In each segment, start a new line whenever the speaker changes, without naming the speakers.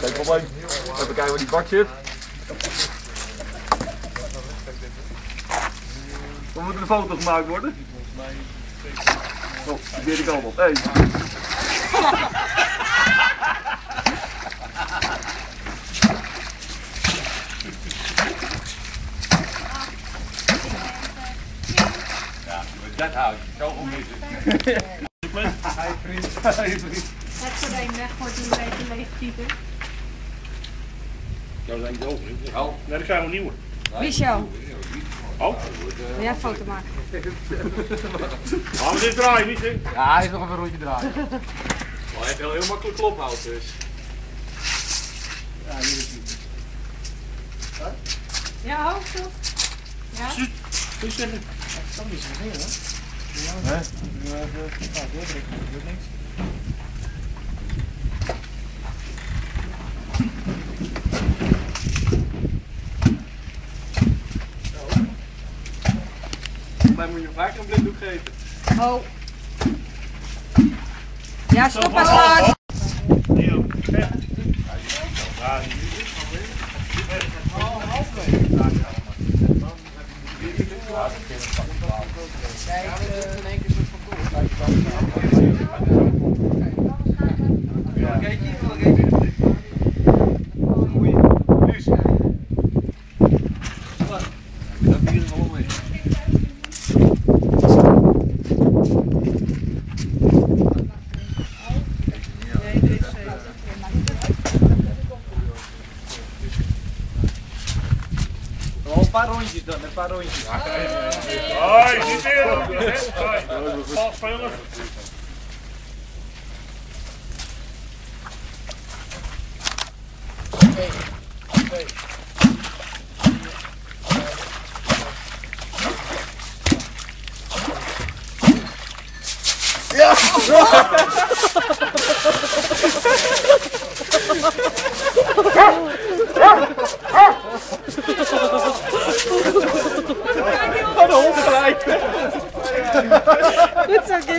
Geen probleem. Even kijken waar die bak zit. Dan moeten de foto's gemaakt worden. Oh, verkeerde kant op. Hey.
Dat hout, zo onmisselijk.
Zet er een weg voor die beetje leeg
Zo zijn die over.
Oh,
Nee, dat zijn wel nieuwe.
Michel,
Oh,
wil jij een foto maken?
gaan we dit draaien, niet hè?
ja, hij is nog even een rondje draaien.
Maar hij heeft wel heel makkelijk klophout dus.
Ja, ook zo. Ja?
Kun je zeggen?
Mij moet je vaker een blinddoek geven.
Oh. Ja, stop maar slaat.
Hier ook. Ja. Ja, die-
Wel een paar rondjes dan, een paar rondjes.
Hoi, niet meer hoor. Hoi. Pas spelen.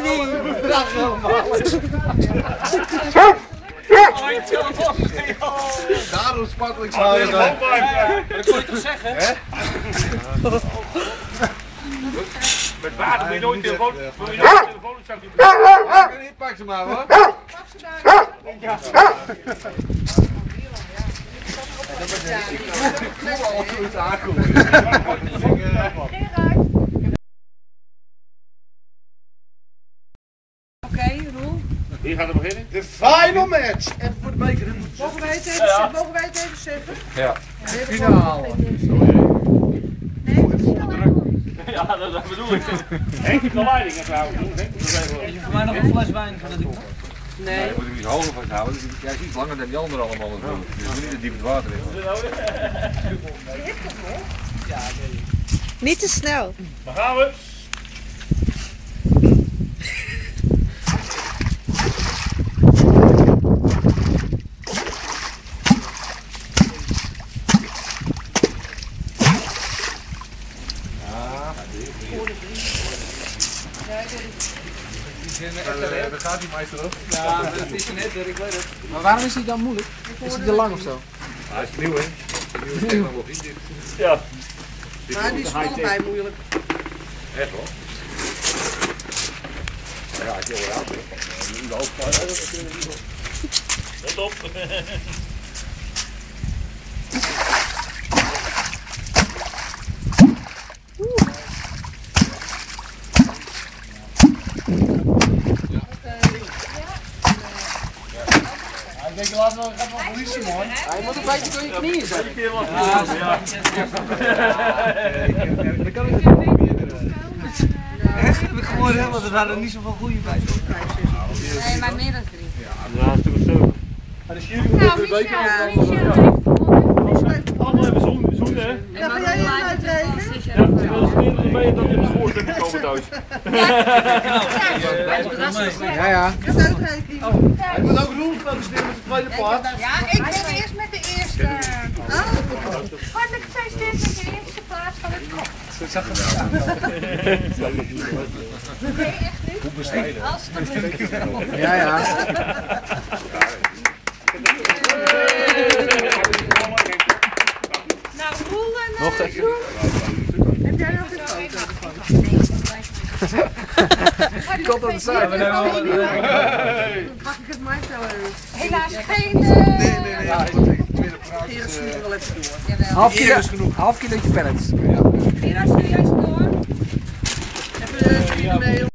Goed zo, Kenny.
Daarom spartelijk
Oh, ja, dat
Dat kon je toch zeggen? Hè?
Met water moet je nooit telefoon. Wil je nooit telefoon? Ik
Pak ze maar hoor.
Oké,
Hier gaat het beginnen.
De final match. Even voor de beker.
Mogen wij het even, zeggen? mogen wij het even zeggen?
Finale.
Ja, dat, dat bedoel ik.
Henk heeft de leiding en trouwens. Henk moet er even-
Voor mij nog een fles wijn van de
Nee. Je moet hem iets hoger vasthouden. Dus Jij ziet langer dan die anderen allemaal natuurlijk. Dus je moet niet te diep het water in.
Niet te snel.
Daar gaan we.
Daar gaat die meester op.
Ja, dat is een net, ik weet het. Maar waarom is die dan moeilijk? Is die te lang of zo?
Hij is nieuw hè. Nieuwe technologie.
Ja.
Maar die is allebei moeilijk.
Echt hoor. Ja, ik wil. Nu de hoofdpijn.
Let op.
Verliezen man.
Ja, je moet een beetje door je knieën
ja. ja.
Dan kan ik niet Echt? Heb ik gewoon helemaal, er waren niet zoveel goede bij.
Nee, maar meer dan drie.
Ja, stuk of zo.
De jury moet
Michel
dan.
heeft
Allemaal even zoenen, zoenen hè.
Ja, ga jij hem uitrekenen?
Ja, dat het.
Ja, ja.
Ik moet ook roel protesteren met de tweede part.
Ja, ik ben eerst met de eerste. Oh. Hartelijk gefeliciteerd met de eerste plaats van het kop. Ik zag het wel. Nee, echt niet. Hoe bescheiden.
Ja, ja. Nou, Roel eh, nou, en...
Komt dat de Dan
Pak ik het mijn Helaas geen... Nee, nee, eh, nee. kilo is genoeg. wel even.
Half kilo, half kilootje pellets.
Hier is juist door. Even eh,